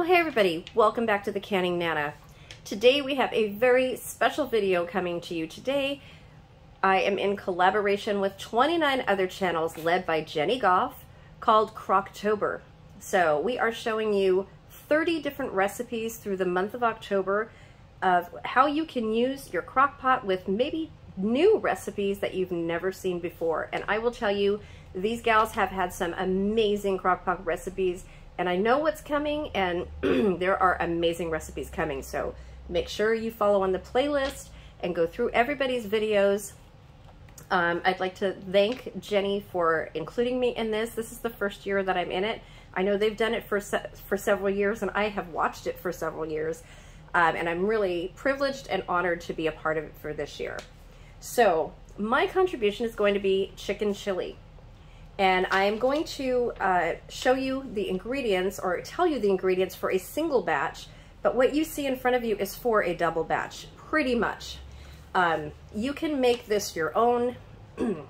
Well, hey everybody, welcome back to the Canning Nana. Today we have a very special video coming to you today. I am in collaboration with 29 other channels led by Jeni Gough called Crocktober. So we are showing you 30 different recipes through the month of October of how you can use your crock pot with maybe new recipes that you've never seen before. And I will tell you, these gals have had some amazing crock pot recipes and I know what's coming and there are amazing recipes coming. So make sure you follow on the playlist and go through everybody's videos. Um, I'd like to thank Jeni for including me in this. This is the first year that I'm in it. I know they've done it for se for several years and I have watched it for several years. Um, and I'm really privileged and honored to be a part of it for this year. So my contribution is going to be chicken chili. And I am going to uh, show you the ingredients or tell you the ingredients for a single batch, but what you see in front of you is for a double batch, pretty much. Um, you can make this your own.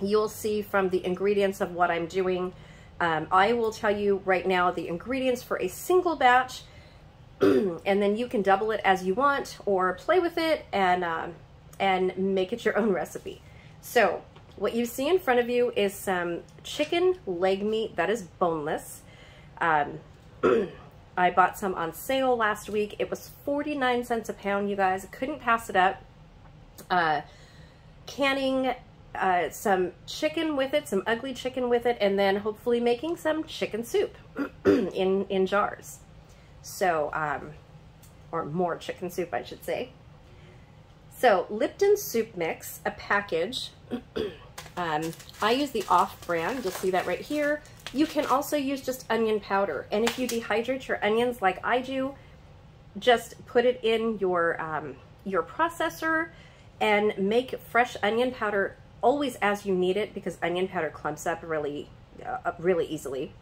You'll see from the ingredients of what I'm doing. Um, I will tell you right now the ingredients for a single batch, and then you can double it as you want or play with it and, um, and make it your own recipe. So what you see in front of you is some chicken leg meat that is boneless. Um, I bought some on sale last week. It was 49 cents a pound, you guys. Couldn't pass it up. Uh, canning uh, some chicken with it, some ugly chicken with it, and then hopefully making some chicken soup in, in jars. So, um, or more chicken soup, I should say. So, Lipton Soup Mix, a package. Um, I use the off brand, you'll see that right here. You can also use just onion powder. And if you dehydrate your onions like I do, just put it in your, um, your processor and make fresh onion powder always as you need it because onion powder clumps up really, uh, really easily.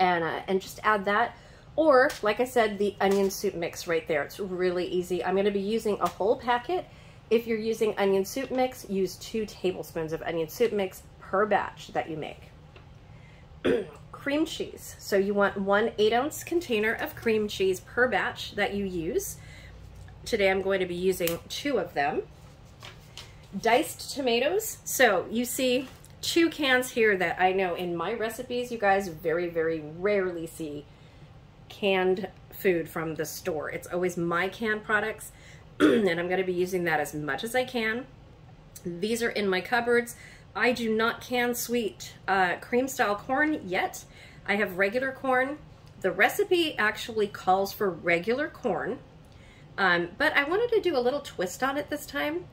And, uh, and just add that. Or, like I said, the onion soup mix right there. It's really easy. I'm going to be using a whole packet if you're using onion soup mix, use two tablespoons of onion soup mix per batch that you make. cream cheese. So you want one eight ounce container of cream cheese per batch that you use. Today I'm going to be using two of them. Diced tomatoes. So you see two cans here that I know in my recipes, you guys very, very rarely see canned food from the store. It's always my canned products. and I'm going to be using that as much as I can. These are in my cupboards. I do not can sweet uh, cream style corn yet. I have regular corn. The recipe actually calls for regular corn, um, but I wanted to do a little twist on it this time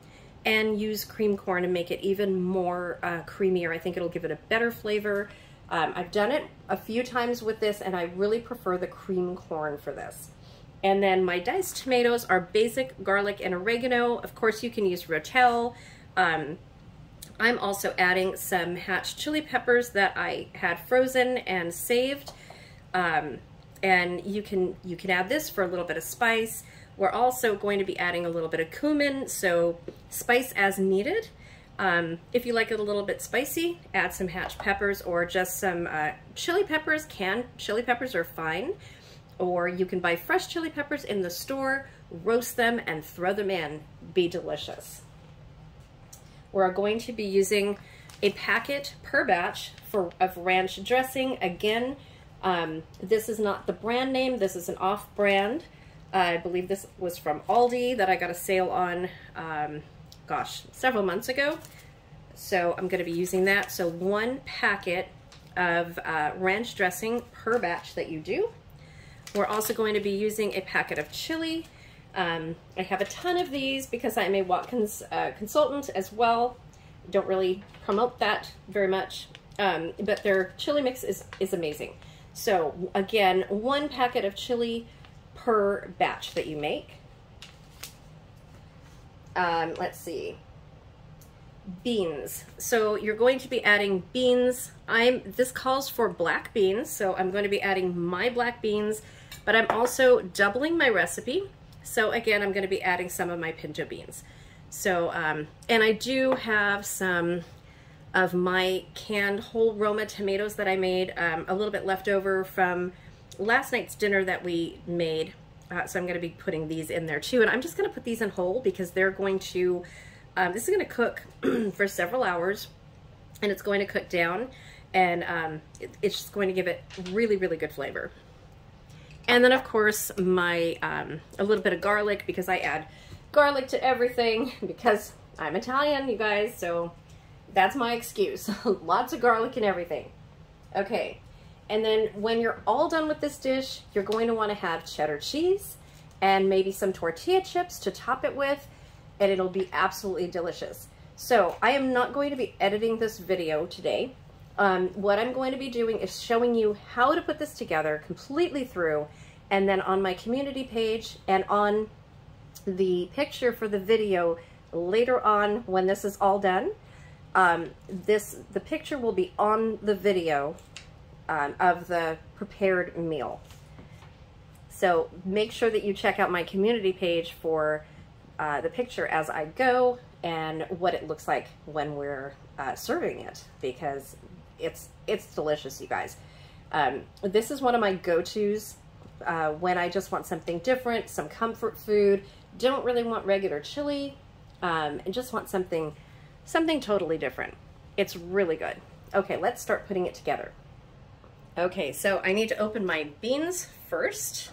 and use cream corn and make it even more uh, creamier. I think it'll give it a better flavor. Um, I've done it a few times with this and I really prefer the cream corn for this. And then my diced tomatoes are basic garlic and oregano. Of course, you can use Rotel. Um, I'm also adding some hatch chili peppers that I had frozen and saved. Um, and you can, you can add this for a little bit of spice. We're also going to be adding a little bit of cumin, so spice as needed. Um, if you like it a little bit spicy, add some hatch peppers or just some uh, chili peppers. Canned chili peppers are fine or you can buy fresh chili peppers in the store, roast them, and throw them in. Be delicious. We're going to be using a packet per batch for of ranch dressing. Again, um, this is not the brand name. This is an off-brand. I believe this was from Aldi that I got a sale on, um, gosh, several months ago. So I'm going to be using that. So one packet of uh, ranch dressing per batch that you do. We're also going to be using a packet of chili. Um, I have a ton of these because I'm a Watkins uh, consultant as well. Don't really promote that very much, um, but their chili mix is, is amazing. So again, one packet of chili per batch that you make. Um, let's see. Beans. So you're going to be adding beans. I'm This calls for black beans, so I'm going to be adding my black beans but I'm also doubling my recipe. So again, I'm gonna be adding some of my pinto beans. So, um, and I do have some of my canned whole Roma tomatoes that I made, um, a little bit left over from last night's dinner that we made. Uh, so I'm going to be putting these in there too. And I'm just going to put these in whole because they're going to, um, this is going to cook for several hours and it's going to cook down and um, it, it's just going to give it really, really good flavor. And then of course my, um, a little bit of garlic because I add garlic to everything because I'm Italian, you guys, so that's my excuse. Lots of garlic and everything. Okay, and then when you're all done with this dish, you're going to want to have cheddar cheese and maybe some tortilla chips to top it with, and it'll be absolutely delicious. So I am not going to be editing this video today. Um, what I'm going to be doing is showing you how to put this together completely through, and then on my community page and on the picture for the video later on when this is all done, um, this the picture will be on the video um, of the prepared meal. So make sure that you check out my community page for uh, the picture as I go and what it looks like when we're uh, serving it because it's it's delicious, you guys. Um, this is one of my go-tos uh, when I just want something different, some comfort food, don't really want regular chili, um, and just want something something totally different. It's really good. Okay, let's start putting it together. Okay, so I need to open my beans first.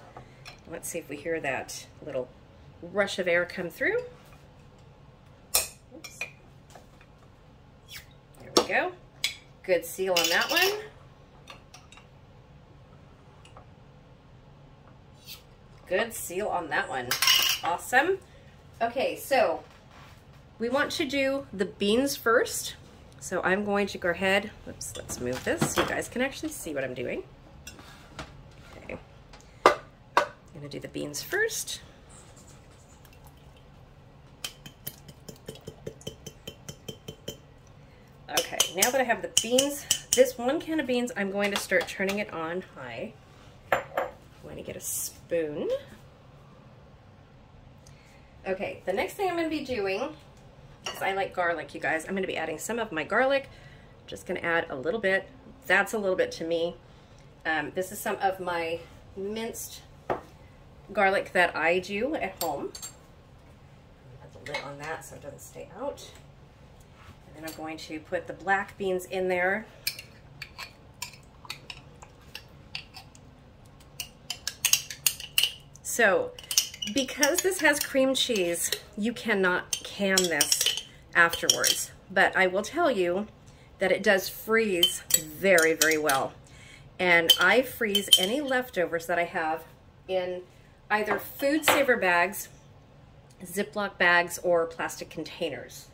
Let's see if we hear that little rush of air come through. Oops. There we go. Good seal on that one. Good seal on that one. Awesome. Okay, so we want to do the beans first. So I'm going to go ahead, Oops. let's move this so you guys can actually see what I'm doing. Okay, I'm gonna do the beans first. Okay, now that I have the beans, this one can of beans, I'm going to start turning it on high. I'm going to get a spoon. Okay, the next thing I'm going to be doing because I like garlic, you guys. I'm going to be adding some of my garlic. Just going to add a little bit. That's a little bit to me. Um, this is some of my minced garlic that I do at home. Put the lid on that so it doesn't stay out. And I'm going to put the black beans in there. So, because this has cream cheese, you cannot can this afterwards. But I will tell you that it does freeze very, very well. And I freeze any leftovers that I have in either food saver bags, Ziploc bags, or plastic containers.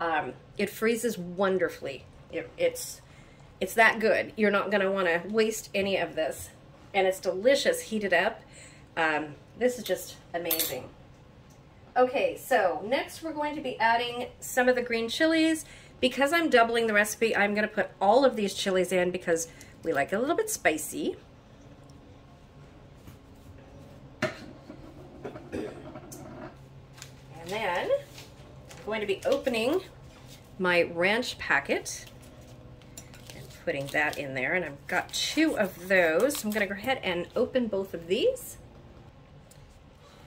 Um, it freezes wonderfully. It, it's, it's that good. You're not going to want to waste any of this. And it's delicious heated up. Um, this is just amazing. Okay, so next we're going to be adding some of the green chilies. Because I'm doubling the recipe, I'm going to put all of these chilies in because we like it a little bit spicy. And then going to be opening my ranch packet and putting that in there. And I've got two of those. So I'm going to go ahead and open both of these.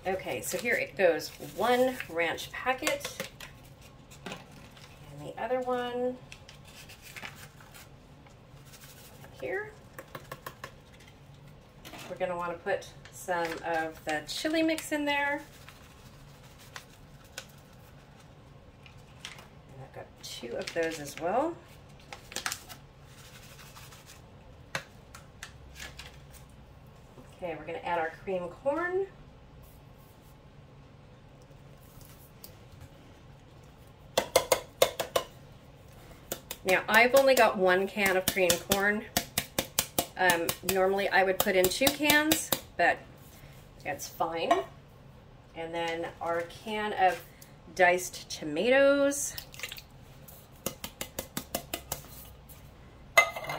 Okay, so here it goes. One ranch packet. And the other one here. We're going to want to put some of the chili mix in there. And I've got two of those as well. Okay, we're going to add our cream corn. Now, I've only got one can of cream corn. Um, normally, I would put in two cans, but that's fine. And then our can of diced tomatoes.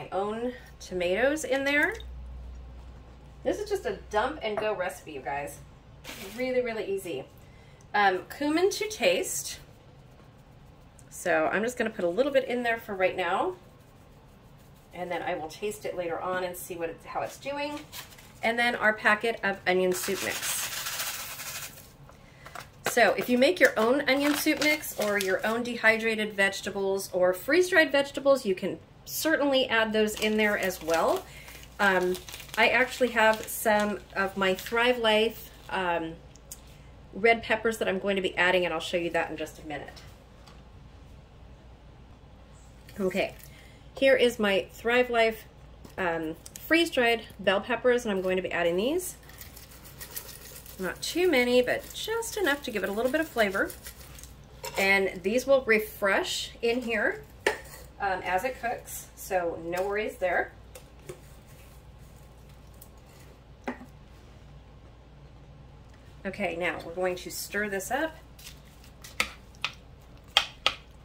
My own tomatoes in there. This is just a dump and go recipe, you guys. Really, really easy. Um, cumin to taste. So I'm just to put a little bit in there for right now. And then I will taste it later on and see what it, how it's doing. and then our packet of onion soup mix. So if you make your own onion soup mix or your own dehydrated vegetables or freeze-dried vegetables, you can certainly add those in there as well. Um, I actually have some of my Thrive Life um, red peppers that I'm going to be adding, and I'll show you that in just a minute. Okay, here is my Thrive Life um, freeze-dried bell peppers, and I'm going to be adding these. Not too many, but just enough to give it a little bit of flavor. And these will refresh in here um, as it cooks, so no worries there. Okay, now we're going to stir this up.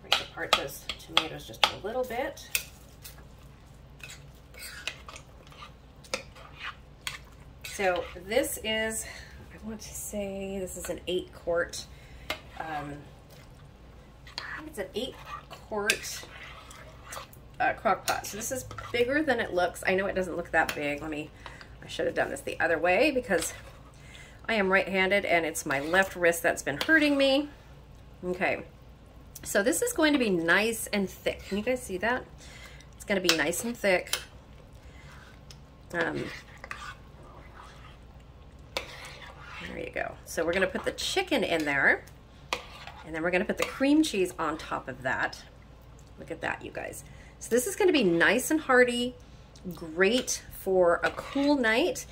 Break apart those tomatoes just a little bit. So this is, I want to say this is an eight quart, um, I think it's an eight quart uh, crock pot. So this is bigger than it looks. I know it doesn't look that big. Let me, I should have done this the other way because I am right-handed and it's my left wrist that's been hurting me. Okay, so this is going to be nice and thick. Can you guys see that? It's going to be nice and thick. Um, there you go. So we're going to put the chicken in there and then we're going to put the cream cheese on top of that. Look at that, you guys. So this is going to be nice and hearty, great for a cool night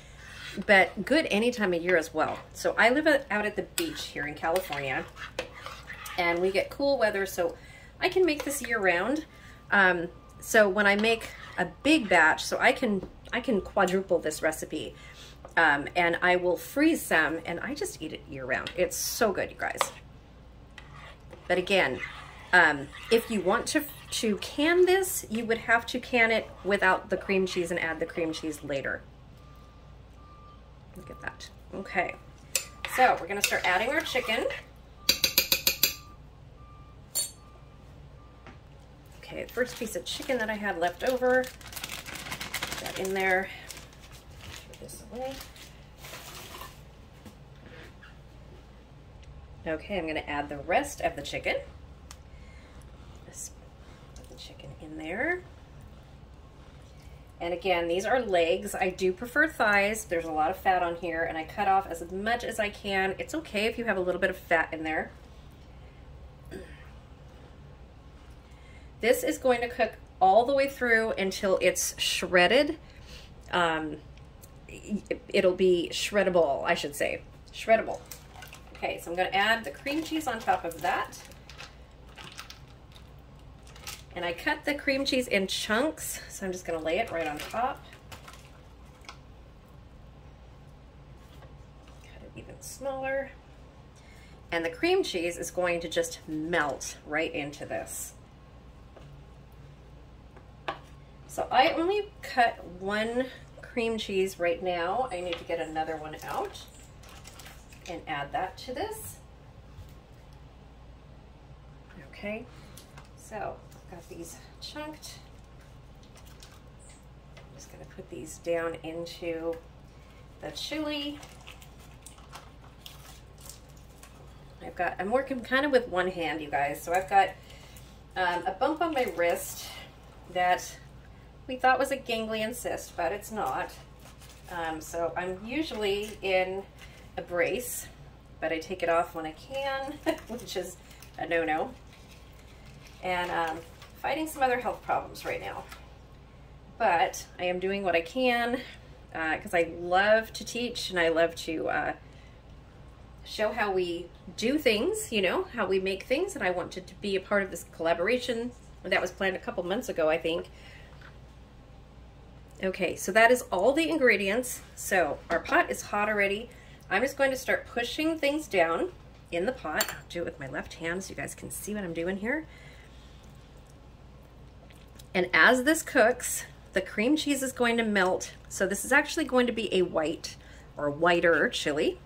but good any time of year as well. So I live out at the beach here in California and we get cool weather so I can make this year round. Um, so when I make a big batch, so I can I can quadruple this recipe um, and I will freeze some and I just eat it year round. It's so good, you guys. But again, um, if you want to, to can this, you would have to can it without the cream cheese and add the cream cheese later. Look at that. Okay. So we're to start adding our chicken. Okay, first piece of chicken that I had left over. Put that in there. Throw this away. Okay, I'm to add the rest of the chicken. Just put the chicken in there. And again, these are legs. I do prefer thighs. There's a lot of fat on here and I cut off as much as I can. It's okay if you have a little bit of fat in there. This is going to cook all the way through until it's shredded. Um, it'll be shreddable, I should say. Shreddable. Okay, so I'm going to add the cream cheese on top of that. And I cut the cream cheese in chunks, so I'm just gonna lay it right on top. Cut it even smaller. And the cream cheese is going to just melt right into this. So I only cut one cream cheese right now. I need to get another one out and add that to this. Okay, so Got these chunked. I'm just gonna put these down into the chili. I've got, I'm working kind of with one hand, you guys. So I've got um, a bump on my wrist that we thought was a ganglion cyst, but it's not. Um, so I'm usually in a brace, but I take it off when I can, which is a no-no. And um, fighting some other health problems right now. But I am doing what I can because uh, I love to teach and I love to uh, show how we do things, you know, how we make things. And I wanted to be a part of this collaboration that was planned a couple months ago, I think. Okay, so that is all the ingredients. So our pot is hot already. I'm just going to start pushing things down in the pot. I'll do it with my left hand so you guys can see what I'm doing here. And as this cooks, the cream cheese is going to melt. So this is actually going to be a white or whiter chili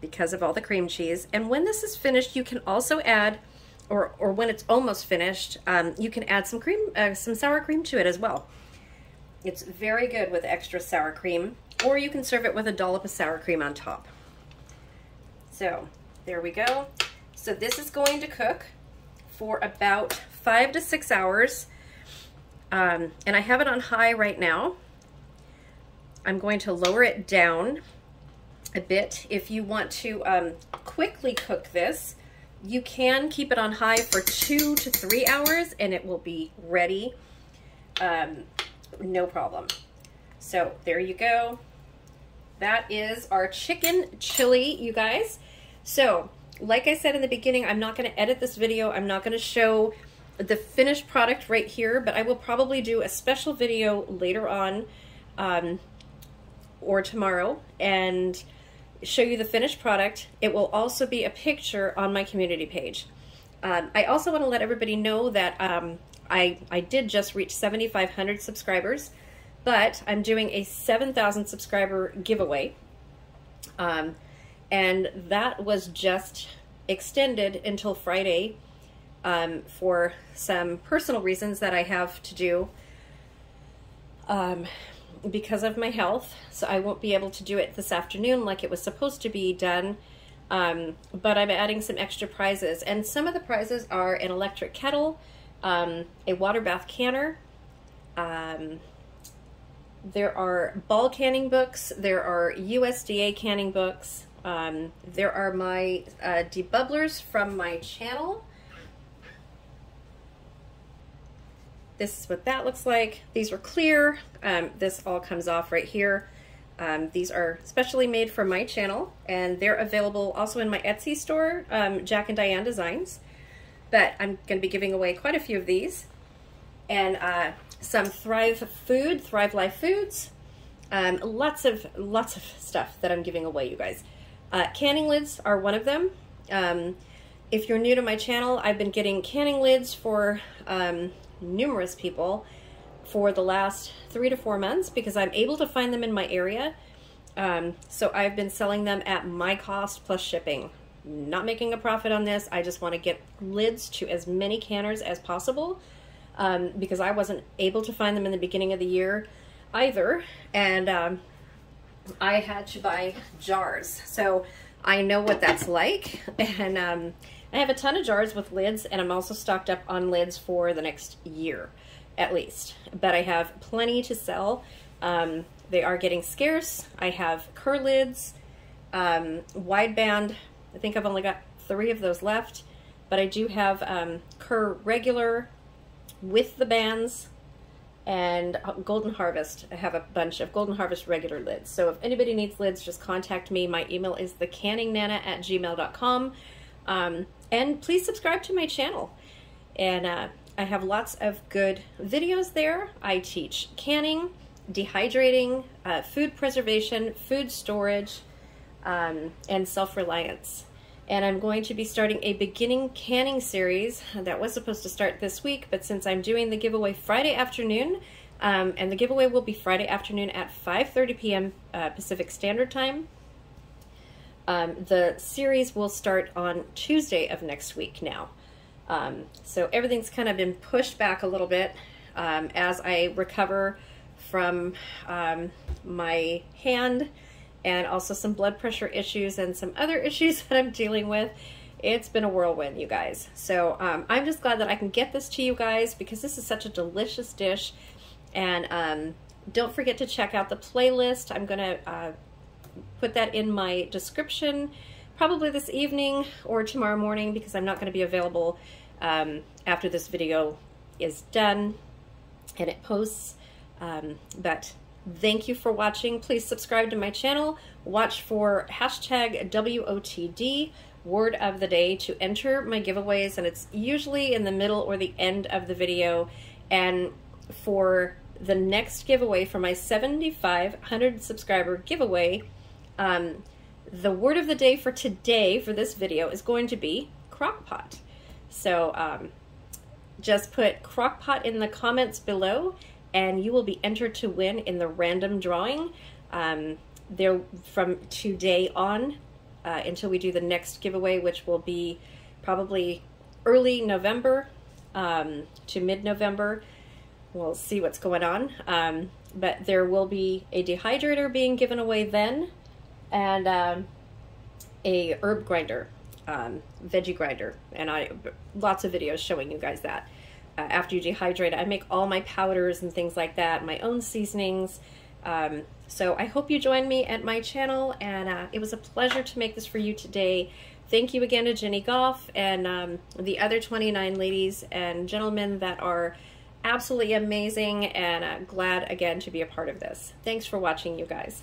because of all the cream cheese. And when this is finished, you can also add, or, or when it's almost finished, um, you can add some cream, uh, some sour cream to it as well. It's very good with extra sour cream. or you can serve it with a dollop of sour cream on top. So there we go. So this is going to cook for about five to six hours. Um, and I have it on high right now. I'm going to lower it down a bit. If you want to um, quickly cook this, you can keep it on high for two to three hours and it will be ready. Um, no problem. So there you go. That is our chicken chili, you guys. So, like I said in the beginning, I'm not going to edit this video. I'm not going to show the finished product right here, but I will probably do a special video later on um, or tomorrow and show you the finished product. It will also be a picture on my community page. Um, I also want to let everybody know that um, I, I did just reach 7,500 subscribers, but I'm doing a 7,000 subscriber giveaway. Um, and that was just extended until Friday um, for some personal reasons that I have to do um, because of my health. So I won't be able to do it this afternoon like it was supposed to be done. Um, but I'm adding some extra prizes. And some of the prizes are an electric kettle, um, a water bath canner, um, there are ball canning books, there are USDA canning books, um, there are my uh, debubblers from my channel. This is what that looks like. These are clear. Um, this all comes off right here. Um, these are specially made for my channel and they're available also in my Etsy store, um, Jack and Diane Designs. But I'm going to be giving away quite a few of these. And uh, some Thrive Food, Thrive Life Foods. Um, lots of lots of stuff that I'm giving away, you guys. Uh, canning lids are one of them. Um, if you're new to my channel, I've been getting canning lids for um, numerous people for the last three to four months because I'm able to find them in my area. Um, so I've been selling them at my cost plus shipping. Not making a profit on this. I just want to get lids to as many canners as possible um, because I wasn't able to find them in the beginning of the year either. And um, I had to buy jars. So I know what that's like. And um, I have a ton of jars with lids and I'm also stocked up on lids for the next year at least. But I have plenty to sell. Um, they are getting scarce. I have Kerr lids, um, wideband. I think I've only got three of those left. But I do have um, Kerr regular with the bands and Golden Harvest. I have a bunch of Golden Harvest regular lids. So if anybody needs lids, just contact me. My email is thecanningnana at gmail.com. Um, and please subscribe to my channel. And uh, I have lots of good videos there. I teach canning, dehydrating, uh, food preservation, food storage, um, and self-reliance and I'm going to be starting a beginning canning series that was supposed to start this week, but since I'm doing the giveaway Friday afternoon, um, and the giveaway will be Friday afternoon at 5.30 p.m. Uh, Pacific Standard Time, um, the series will start on Tuesday of next week now. Um, so everything's kind of been pushed back a little bit um, as I recover from um, my hand and also some blood pressure issues and some other issues that I'm dealing with. It's been a whirlwind, you guys. So um, I'm just glad that I can get this to you guys because this is such a delicious dish. And um, don't forget to check out the playlist. I'm going to uh, put that in my description probably this evening or tomorrow morning because I'm not going to be available um, after this video is done and it posts. Um, but Thank you for watching. Please subscribe to my channel. Watch for hashtag WOTD, word of the day, to enter my giveaways. And it's usually in the middle or the end of the video. And for the next giveaway, for my 7,500 subscriber giveaway, um, the word of the day for today, for this video, is going to be crockpot. So um, just put crockpot in the comments below and you will be entered to win in the random drawing. Um, there from today on uh, until we do the next giveaway, which will be probably early November um, to mid-November. We'll see what's going on. Um, but there will be a dehydrator being given away then, and um, a herb grinder, um, veggie grinder, and I lots of videos showing you guys that. Uh, after you dehydrate, I make all my powders and things like that, my own seasonings. Um, so I hope you join me at my channel, and uh, it was a pleasure to make this for you today. Thank you again to Jeni Gough and um, the other 29 ladies and gentlemen that are absolutely amazing and uh, glad again to be a part of this. Thanks for watching, you guys.